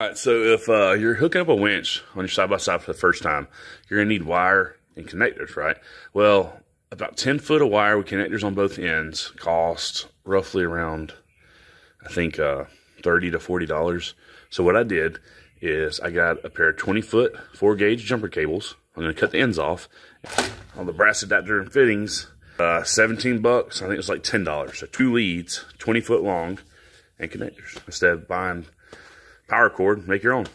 All right, so if uh, you're hooking up a winch on your side-by-side for the first time, you're going to need wire and connectors, right? Well, about 10 foot of wire with connectors on both ends cost roughly around, I think, uh, 30 to $40. So what I did is I got a pair of 20 foot 4 gauge jumper cables. I'm going to cut the ends off. On the brass adapter and fittings, uh, 17 bucks. I think it's like $10. So two leads, 20 foot long, and connectors. Instead of buying power cord, make your own.